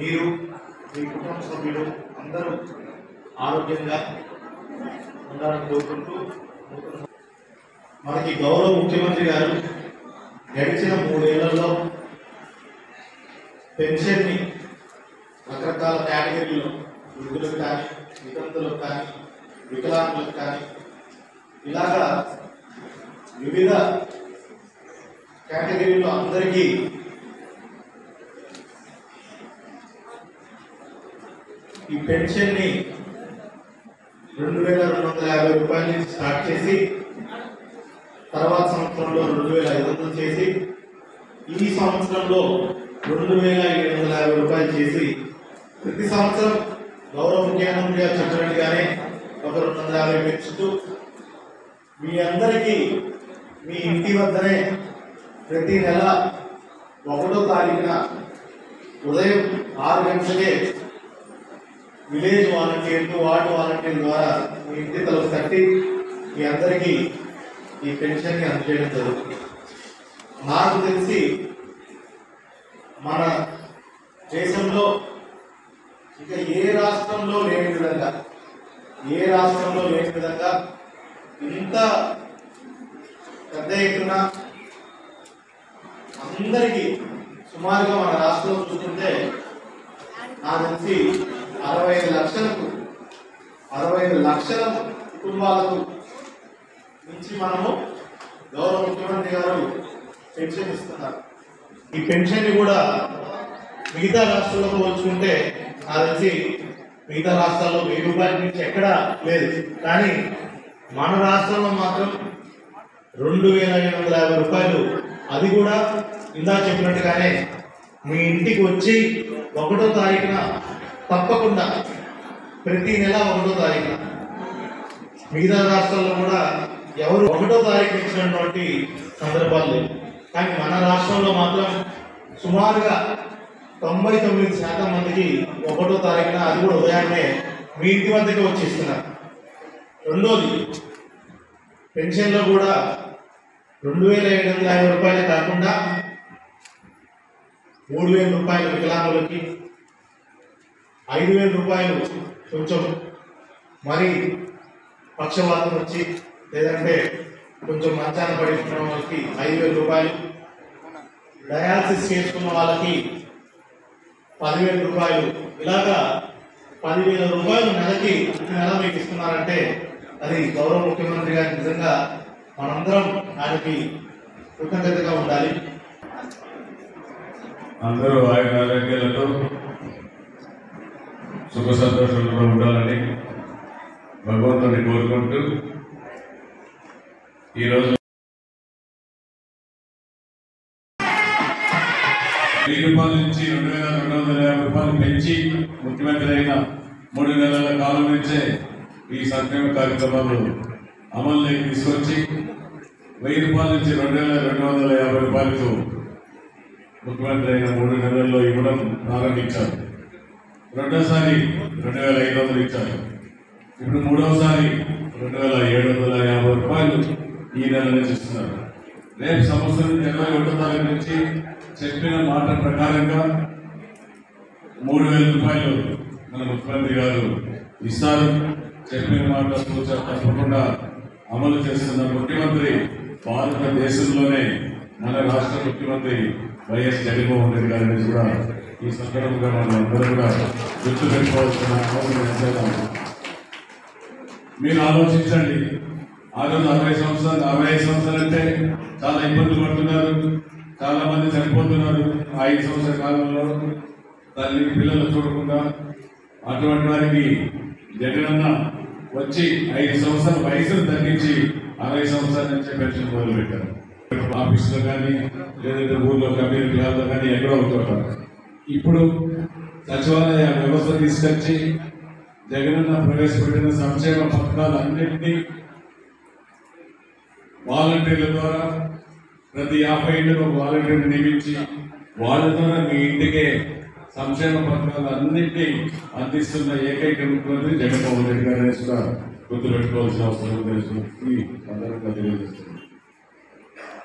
మీరు మీ కుటుంబ సభ్యులు అందరూ ఆరోగ్యంగా ఉండాలని కోరుకుంటూ మనకి గౌరవ ముఖ్యమంత్రి గారు గడిచిన మూడేళ్ళలో పెన్షన్ని రకరకాల కేటగిరీలో వృద్ధులకు కానీ వితంతులకు కానీ వికలాంగులకు కానీ ఇలాగా వివిధ కేటగిరీలో అందరికీ ఈ పెన్షన్ని రెండు వేల రెండు వందల యాభై రూపాయల నుంచి స్టార్ట్ చేసి తర్వాత సంవత్సరంలో రెండు వేల ఐదు వందలు చేసి ఈ సంవత్సరంలో రెండు వేల ఏడు వందల యాభై రూపాయలు చేసి ప్రతి సంవత్సరం గౌరవ ముఖ్యమంత్రి గారు చెప్పినట్టుగానే ఒక రెండు వందల యాభై పెంచుతూ మీ అందరికీ మీ ఇంటి వద్దనే ప్రతి నెల ఒకటో తారీఖున ఉదయం ఆరు గంటలకే విలేజ్ వాలంటీర్లు వార్డు వాలంటీర్ ద్వారా మీ ఇంటి తలకు కట్టి మీ అందరికీ ఈ పెన్షన్ని అందజేయడం జరుగుతుంది. నాకు తెలిసి మన దేశంలో ఇక ఏ రాష్ట్రంలో లేని విధంగా ఏ రాష్ట్రంలో లేని విధంగా ఇంత పెద్ద ఎత్తున అందరికీ సుమారుగా మన రాష్ట్రంలో చూస్తుంటే నాకు తెలిసి అరవై ఐదు లక్షలకు అరవై ఐదు లక్షల కుటుంబాలకు నుంచి మనము గౌరవ ముఖ్యమంత్రి గారు పెన్షన్ ఇస్తున్నారు. ఈ పెన్షన్ని కూడా మిగతా రాష్ట్రాలతో పోల్చుకుంటే నాకు తెలిసి మిగతా రాష్ట్రాల్లో వెయ్యి రూపాయల నుంచి ఎక్కడా లేదు. కానీ మన రాష్ట్రంలో మాత్రం రెండు వేల ఐదు వందల యాభై రూపాయలు అది కూడా ఇందా చెప్పినట్టుగానే మీ ఇంటికి వచ్చి ఒకటో తారీఖున తప్పకుండా. ప్రతి నెల ఒకటో తారీఖున మిగతా రాష్ట్రాల్లో కూడా ఎవరు ఒకటో తారీఖు ఇచ్చినటువంటి సందర్భాలు లేవు. కానీ మన రాష్ట్రంలో మాత్రం సుమారుగా తొంభై తొమ్మిది శాతం మందికి ఒకటో తారీఖున అది కూడా ఉదయాన్నే మీ ఇంటి వద్దకే వచ్చేస్తున్నారు. రెండోది పెన్షన్లో కూడా రెండు వేల ఏడు వందల యాభై రూపాయలే కాకుండా మూడు వేల రూపాయలు వికలాంగులకి ఐదు వేల రూపాయలు కొంచెం మరి పక్షవాతం వచ్చి లేదంటే కొంచెం మంచాన పడిస్తున్న వాళ్ళకి ఐదు వేల రూపాయలు. డయాలసిస్ చేసుకున్న వాళ్ళకి పదివేల రూపాయలు. ఇలాగా పదివేల రూపాయలు నెలకి ప్రతి నెల మీకు ఇస్తున్నారంటే అది గౌరవ ముఖ్యమంత్రి గారి నిజంగా మనందరం ఆయనకి కృతజ్ఞతగా ఉండాలి. అందరూ ఆయన ఆరోగ్యాలతో సుఖ సంతోషంలో ఉండాలని భగవంతుని కోరుకుంటూ ఈరోజు వెయ్యి రూపాయల నుంచి రెండు వేల రెండు వందల యాభై రూపాయలు పెంచి ముఖ్యమంత్రి అయిన మూడు నెలల కాలం నుంచే ఈ సంక్షేమ కార్యక్రమాలు అమల్లోకి తీసుకొచ్చి వెయ్యి రూపాయల నుంచి రెండు వేల రెండు వందల యాభై రూపాయలకు ముఖ్యమంత్రి అయిన మూడు నెలల్లో ఇవ్వడం ప్రారంభించారు. రెండోసారి రెండు వేల ఐదు వందలు ఇచ్చారు. ఇప్పుడు మూడవసారి రెండు వేల ఏడు వందల యాభై రూపాయలు ఈ నెల నుంచి ఇస్తున్నారు రేపు సంవత్సరం ఇరవై ఒకటో తారీఖు నుంచి చెప్పిన మాట ప్రకారంగా మూడు వేల రూపాయలు మన ముఖ్యమంత్రి గారు ఇస్తారు. చెప్పిన మాట సూచన తప్పకుండా అమలు చేస్తున్న ముఖ్యమంత్రి భారతదేశంలోనే మన రాష్ట్ర ముఖ్యమంత్రి వైఎస్ జగన్మోహన్ రెడ్డి గారిని కూడా ఈ సందర్భంగా మనం అందరూ కూడా గుర్తు పెట్టుకోవాల్సిన అవసరం ఎంతైనా మీరు ఆలోచించండి. ఆ రోజు అరవై సంవత్సరాలు అరవై ఐదు సంవత్సరాలు అంటే చాలా ఇబ్బందులు పడుతున్నారు. చాలా మంది చనిపోతున్నారు ఆ ఐదు సంవత్సరాల కాలంలో. తల్లి పిల్లలు చూడకుండా అటువంటి వారికి జగనన్న వచ్చి ఐదు సంవత్సరాల వయసును తగ్గించి అరవై సంవత్సరాల నుంచి పెన్షన్ మొదలుపెట్టారు. ఆఫీసులో కానీ లేదంటే ఊర్లో కమ్యూనిటీ హాల్లో కానీ ఎక్కడో ఒక ఇప్పుడు సచివాలయ వ్యవస్థ తీసుకొచ్చి జగనన్న ప్రవేశపెట్టిన సంక్షేమ పథకాలన్నింటినీ వాలంటీర్ల ద్వారా ప్రతి యాభై ఏళ్ళకు ఒక వాలంటీర్ని నియమించి వాళ్ళ ద్వారా మీ ఇంటికే సంక్షేమ పథకాలు అన్నింటినీ అందిస్తున్న ఏకైక ముఖ్యమంత్రి జగన్మోహన్ రెడ్డి గారు గుర్తుపెట్టుకోవాల్సిన అవసరం తెలుసు అందరూ తెలియజేస్తున్నారు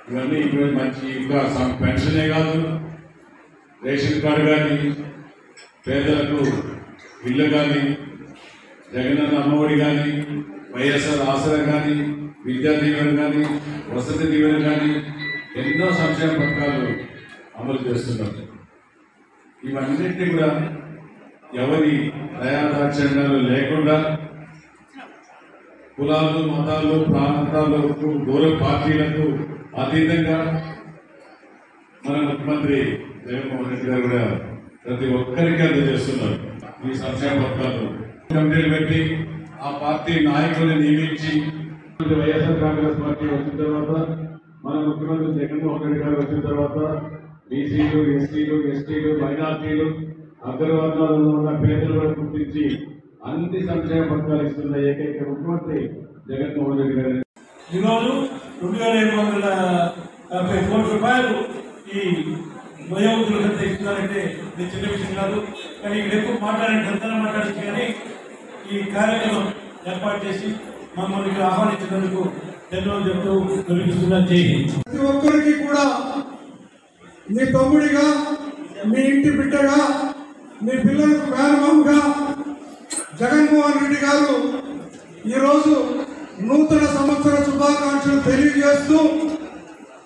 ఇవన్నీ ఇప్పుడు మంచి ఇంకా పెన్షనే కాదు. రేషన్ కార్డు కానీ పేదలకు ఇళ్ళు కానీ జగనన్న అమ్మఒడి కానీ వైఎస్ఆర్ ఆసరా కానీ విద్యా దీవెన కానీ వసతి దీవెన కానీ ఎన్నో సంక్షేమ పథకాలు అమలు చేస్తున్నారు. ఇవన్నింటినీ కూడా ఎవరి దయాదాక్షణ్యాలు లేకుండా కులాలు మతాలు ప్రాంతాలకు దూర పార్టీలకు అతీతంగా మన ముఖ్యమంత్రి జగన్మోహన్ రెడ్డి గారు కూడా ప్రతి ఒక్కరికి అందజేస్తున్నారు ఈ సంక్షేమ పథకాలు. కమిటీలు పెట్టి ఆ పార్టీ నాయకుల్ని నియమించి వైఎస్ఆర్ కాంగ్రెస్ పార్టీ వచ్చిన తర్వాత మన ముఖ్యమంత్రి జగన్మోహన్ రెడ్డి గారు వచ్చిన తర్వాత బీసీలు ఎస్టీలు ఎస్టీలు మైనార్టీలు అగ్రవర్ణాలలో ఉన్న పేదలు గుర్తించి అన్ని సంక్షేమ పథకాలు ఇస్తున్న ఏకైక ముఖ్యమంత్రి జగన్మోహన్ రెడ్డి గారు. ఈరోజు రెండు వేల ఐదు వందల యాభై కోట్ల రూపాయలు ఈ వయోవృద్ధులకు ఇస్తున్నారంటే ఇది చిన్న విషయం కాదు. కానీ ఇక్కడ ఎక్కువ మాట్లాడే అంతరం మాట్లాడచ్చు కానీ ఈ కార్యక్రమం ఏర్పాటు చేసి మమ్మల్ని ఇక్కడ ఆహ్వానించినందుకు ధన్యవాదాలు చెప్తూ తొలగిస్తున్నా ప్రతి ఒక్కరికి కూడా మీ తమ్ముడిగా మీ ఇంటి బిడ్డగా మీ పిల్లలకు మేనమామగా జగన్మోహన్ రెడ్డి గారు ఈరోజు నూతన సంవత్సర శుభాకాంక్షలు తెలియజేస్తూ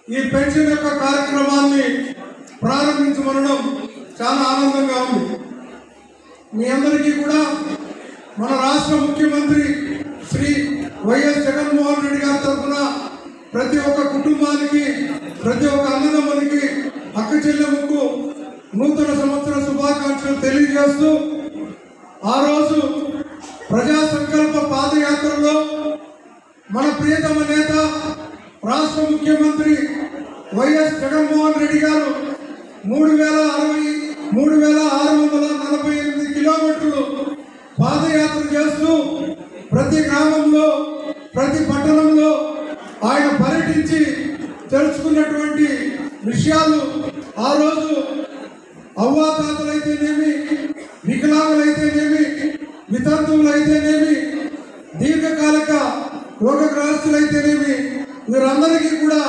ఈ పెన్షన్ యొక్క కార్యక్రమాన్ని ప్రారంభించమనడం చాలా ఆనందంగా ఉంది. మీ అందరికీ కూడా మన రాష్ట్ర ముఖ్యమంత్రి శ్రీ వైఎస్ జగన్మోహన్ రెడ్డి గారి తరఫున ప్రతి ఒక్క కుటుంబానికి ప్రతి ఒక్క అన్నదమ్మునికి అక్క చెల్లెముకు నూతన సంవత్సర శుభాకాంక్షలు తెలియజేస్తూ ఆ రోజు ప్రజా సంకల్ప పాదయాత్రలో మన ప్రియతమ నేత రాష్ట్ర ముఖ్యమంత్రి వైఎస్ జగన్మోహన్ రెడ్డి గారు మూడు వేల అరవై మూడు వేల ఆరు వందల నలభై ఎనిమిది కిలోమీటర్లు పాదయాత్ర చేస్తూ ప్రతి గ్రామంలో ప్రతి పట్టణంలో ఆయన పర్యటించి తెలుసుకున్నటువంటి విషయాలు ఆ రోజు అవ్వాతాతలైతేనేమి వికలాంగులైతేనేమి వితంతువులైతేనేమి దీర్ఘకాలిక రోగగ్రస్తులైతేనేమి వీరందరికీ కూడా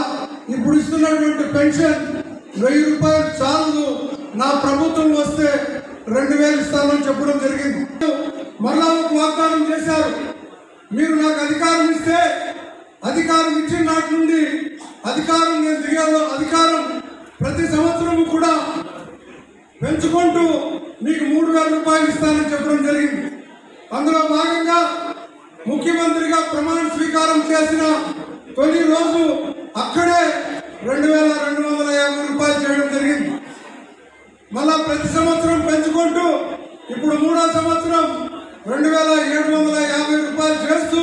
ఇప్పుడు ఇస్తున్నటువంటి పెన్షన్ వెయ్యి రూపాయలు చాలు నా ప్రభుత్వం వస్తే రెండు వేలు ఇస్తానని చెప్పడం జరిగింది మరలా ఒక వాగ్దానం చేశారు మీరు నాకు అధికారం ఇస్తే అధికారం ఇచ్చిన నాటి నుండి అధికారం నేను దిగాను అధికారం ప్రతి సంవత్సరం కూడా పెంచుకుంటూ మీకు మూడు వేల రూపాయలు ఇస్తానని చెప్పడం జరిగింది. అందులో భాగంగా ముఖ్యమంత్రిగా ప్రమాణ స్వీకారం చేసిన తొలి రోజు అక్కడే రెండు వేల రెండు వందల యాభై రూపాయలు చేయడం జరిగింది. మళ్ళా ప్రతి సంవత్సరం పెంచుకుంటూ ఇప్పుడు మూడో సంవత్సరం రెండు వేల ఏడు వందల యాభై రూపాయలు చేస్తూ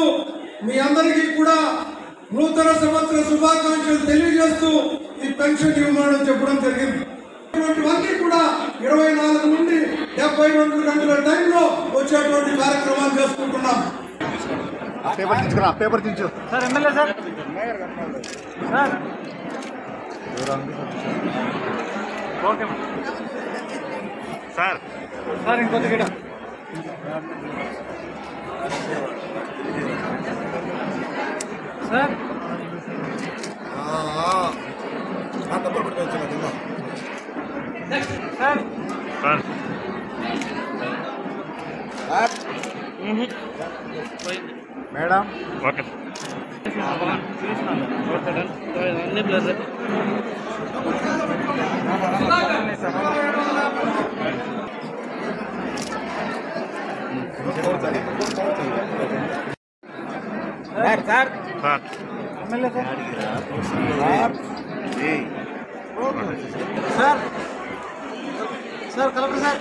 మీ అందరికీ కూడా నూతన సంవత్సర శుభాకాంక్షలు తెలియజేస్తూ ఈ పెన్షన్ ఇవ్వమని చెప్పడం జరిగింది. ఇటువంటివన్నీ కూడా ఇరవై నాలుగు నుండి డెబ్బై రెండు గంటల టైంలో వచ్చేటువంటి కార్యక్రమాలు చేసుకుంటున్నాం. పేపర్ తీసుకురా పేపర్ దించు sir MLA sir. Sir. Okay sir. Sir ఇంకొద్ది గిడ sir sir sir madam okay అన్ని blur sir sir MLA sir sir sir collector sir